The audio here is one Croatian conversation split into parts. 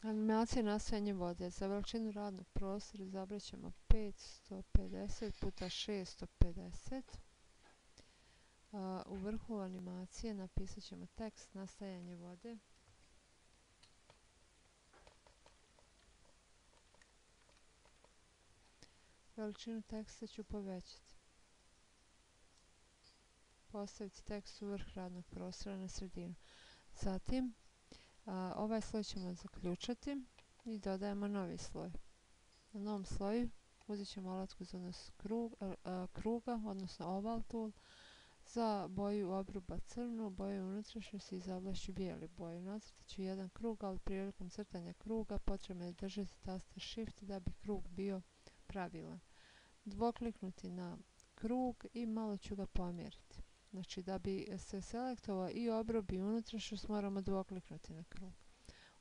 Animacija nastajanje vode. Za veličinu radnog prostora izabrat ćemo 550 puta 650. u vrhu animacije napisat ćemo tekst nastajanje vode. Veličinu teksta ću povećati. Postaviti tekst u vrh radnog prostora na sredinu. Zatim ovaj sloj ćemo zaključati i dodajemo novi sloj. Na novom sloju uzet ćemo alatku za odnos kruga, odnosno oval tool, za boju obruba crnu, boju unutrašnjosti i za bijeli boju. Nacrtat ću jedan krug, ali prilikom crtanja kruga potrebno je držati taster Shift da bi krug bio pravilan. Dvokliknuti na krug i malo ću ga pomjeriti. Znači da bi se selektovao i obrob i unutrašnjost moramo dvokliknuti na krug.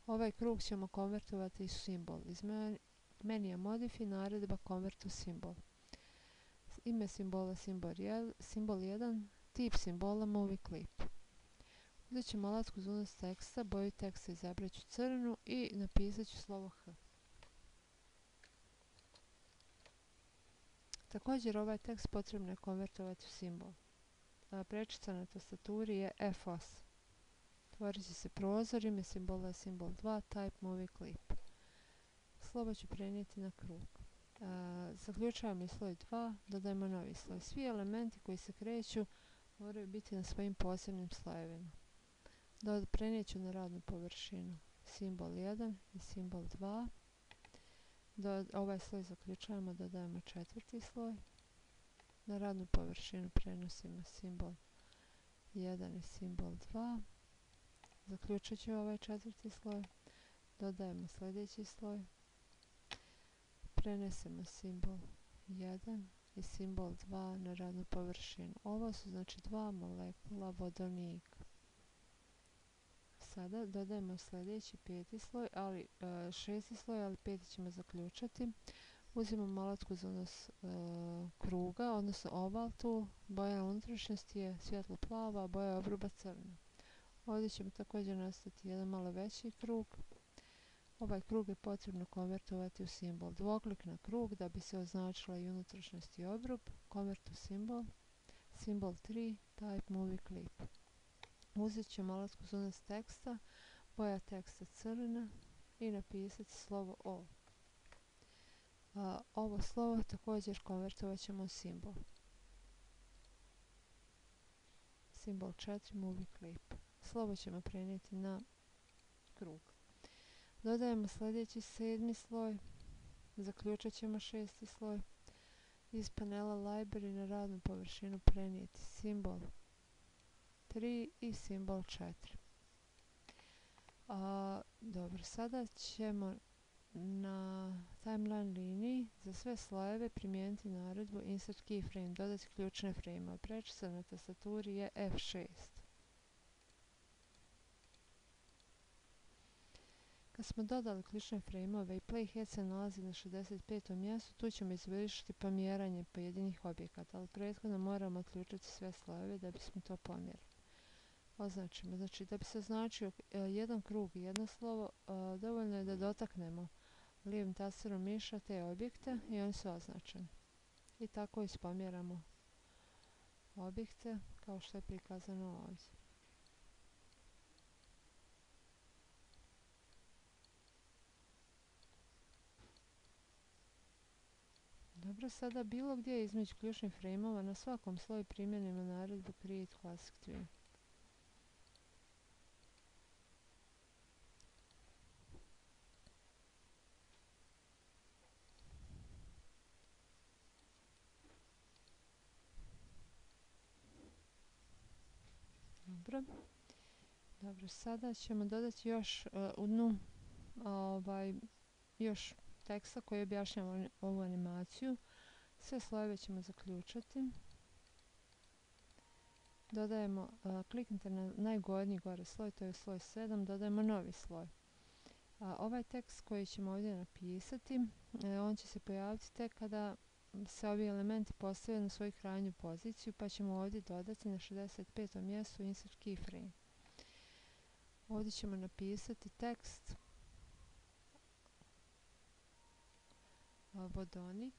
Ovaj krug ćemo konvertovati u simbol. Iz menija Modify naredba Convert to Symbol. Ime simbola simbol 1, tip simbola Movie Clip. Uzet ćemo alatku za unos teksta, boju teksta izabrat ću crnu i napisat ću slovo H. Također ovaj tekst potrebno je konvertovati u simbol prečica na tastaturi je F8. Otvorit će se prozor, ime simbola je simbol 2, type movie clip. Slovo ću prenijeti na krug. Zaključavamo i sloj 2, dodajemo novi sloj. Svi elementi koji se kreću moraju biti na svojim posebnim slojevima. Prenijet ću na radnu površinu simbol 1 i simbol 2. ovaj sloj zaključavamo, dodajemo četvrti sloj. Na radnu površinu prenosimo simbol 1 i simbol 2. Zaključit ću ovaj četvrti sloj. Dodajemo sljedeći sloj. Prenesemo simbol 1 i simbol 2 na radnu površinu. Ovo su znači dva molekula vodonika. Sada dodajemo sljedeći peti sloj, ali e, šesti sloj, ali peti ćemo zaključati. Uzimamo alatku za unos e, kruga, odnosno oval tu. Boja unutrašnjosti je svjetlo plava, boja obruba crna. Ovdje ćemo također nastaviti jedan malo veći krug. Ovaj krug je potrebno konvertovati u simbol. Dvoklik na krug da bi se označila i unutrašnjost i obrub. Convert u simbol. Simbol 3, type movie clip. Uzet ćemo alatku za teksta, boja teksta crna i napisati slovo O ovo slovo također konvertovat ćemo u simbol. Simbol 4 movie clip. Slovo ćemo prenijeti na krug. Dodajemo sljedeći sedmi sloj. Zaključat ćemo šesti sloj. Iz panela Library na radnu površinu prenijeti simbol 3 i simbol 4. dobro, sada ćemo na timeline liniji za sve slojeve primijeniti naredbu insert keyframe, dodati ključne frame Prečica na tastaturi je F6. Kad smo dodali ključne frame-ove i playhead se nalazi na 65. mjestu, tu ćemo izvršiti pomjeranje pojedinih objekata, ali prethodno moramo otključiti sve slojeve da bismo to pomjerili. Označimo, znači da bi se označio e, jedan krug i jedno slovo, e, dovoljno je da dotaknemo lijevim tasterom miša te objekte i oni su označeni. I tako ispomjeramo objekte kao što je prikazano ovdje. Dobro, sada bilo gdje između ključnih frame na svakom sloju primjenimo naredbu Create Classic Twin. Dobro. Dobro, sada ćemo dodati još u dnu ovaj, još teksta koji objašnjava ovu animaciju. Sve slojeve ćemo zaključati. Dodajemo, uh, kliknite na najgornji gore sloj, to je sloj 7, dodajemo novi sloj. ovaj tekst koji ćemo ovdje napisati, e, on će se pojaviti tek kada se ovi elementi postave na svoju krajnju poziciju pa ćemo ovdje dodati na 65. mjestu insert keyframe. Ovdje ćemo napisati tekst vodonik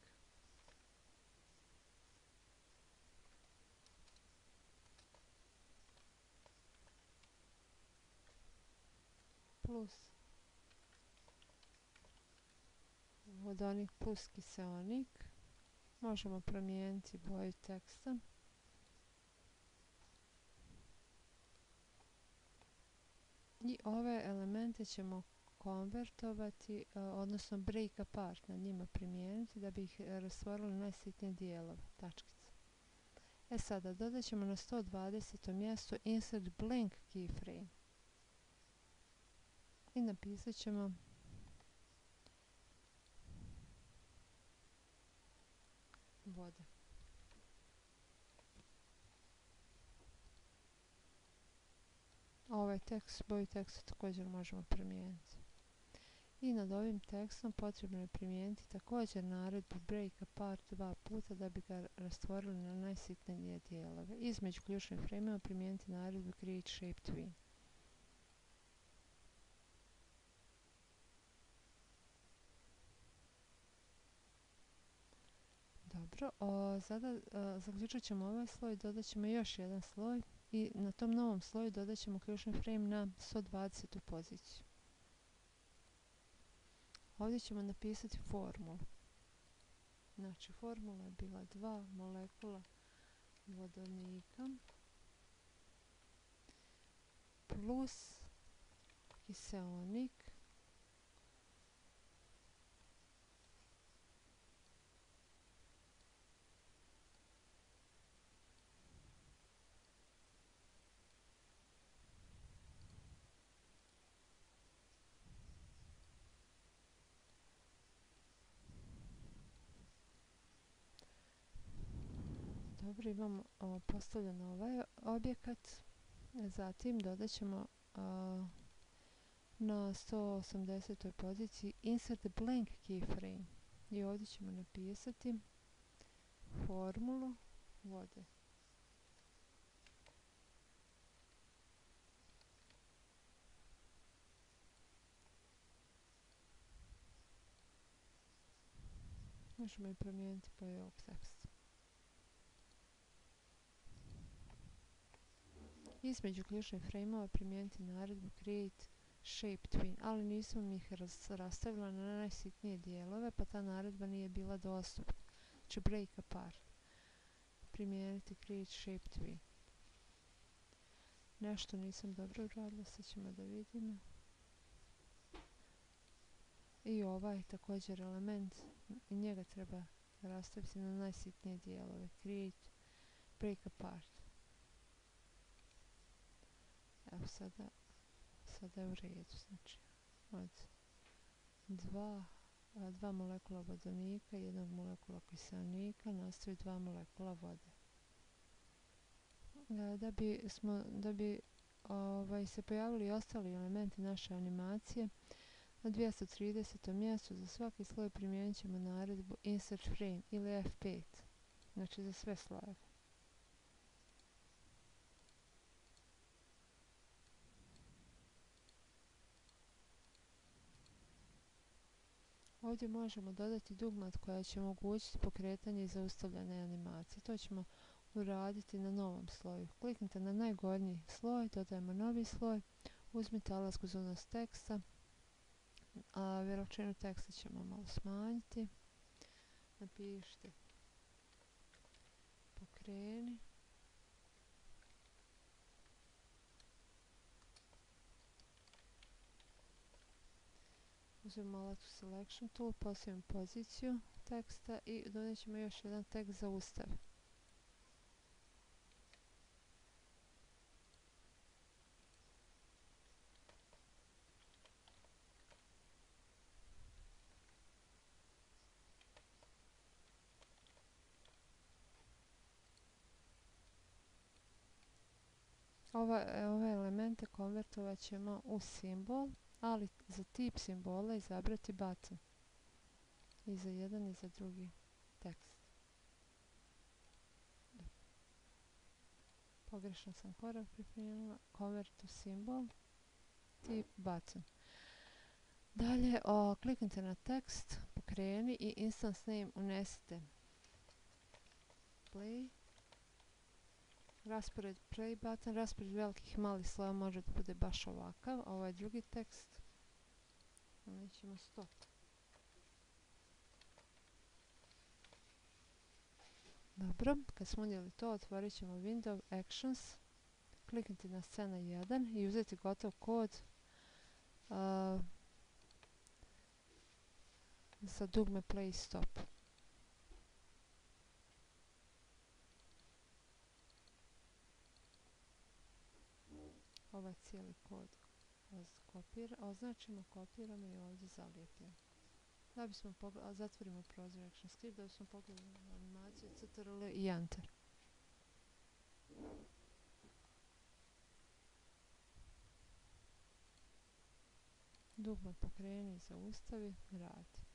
plus vodonik plus kiseonik možemo promijeniti boju teksta i ove elemente ćemo konvertovati, odnosno break apart na njima primijeniti da bi ih rastvorili na najsitnije dijelove, tačkice. E sada, dodat ćemo na 120. mjestu insert blank keyframe. I napisat ćemo voda. Ovaj tekst, boju teksta također možemo promijeniti. I nad ovim tekstom potrebno je primijeniti također naredbu break apart dva puta da bi ga rastvorili na najsitnije dijelove. Između ključnih frame primijeniti naredbu create shape tween. Dobro, o, sada zaključit ćemo ovaj sloj, dodat ćemo još jedan sloj i na tom novom sloju dodat ćemo ključni frame na 120. poziciju. Ovdje ćemo napisati formulu. Znači, formula je bila dva molekula vodonika plus kiseonik Imamo postavljen ovaj objekat. Zatim dodat ćemo na 180. poziciji insert blank keyframe. I ovdje ćemo napisati formulu vode. Možemo i promijeniti po ovog. Između ključnih frameova primijeniti naredbu create shape tween, ali nisam ih rastavila na najsitnije dijelove, pa ta naredba nije bila dostupna. Znači break apart. Primijeniti create shape tween. Nešto nisam dobro uradila, sad ćemo da vidimo. I ovaj također element, i njega treba rastaviti na najsitnije dijelove. Create, break apart. Evo sada, sada je u redu, znači od dva, dva molekula vodonika i jednog molekula kiselnika nastavi dva molekula vode. Da bi, smo, da bi ovaj, se pojavili ostali elementi naše animacije, na 230. mjestu za svaki sloj primijenit ćemo naredbu insert frame ili F5, znači za sve slojeve. Ovdje možemo dodati dugmat koja će omogućiti pokretanje i zaustavljanje animacije. To ćemo uraditi na novom sloju. Kliknite na najgornji sloj, dodajemo novi sloj, uzmite alasku za unos teksta, a veličinu teksta ćemo malo smanjiti. Napišite pokreni. Uzmemo alat selection tool, postavimo poziciju teksta i donijet ćemo još jedan tekst za ustav. Ove, ove elemente konvertovat ćemo u simbol ali za tip simbola izabrati button i za jedan i za drugi tekst. Pogrešno sam korak pripremila. Convert to symbol. Tip button. Dalje, kliknite na tekst, pokreni i instance name unesite. Play. Raspored play button, raspored velikih malih slova može da bude baš ovakav. Ovo je drugi tekst. Nećemo stop. Dobro, kad smo unijeli to, otvorit ćemo Window Actions, kliknite na scena 1 i uzeti gotov kod uh, dugme play stop. Ovaj cijeli kod kopira, označimo, kopiramo i ovdje zalijepimo. Da bismo zatvorimo prozor Action Script, da bismo pogledali animaciju CTRL i Enter. Dugme pokreni i zaustavi, radi.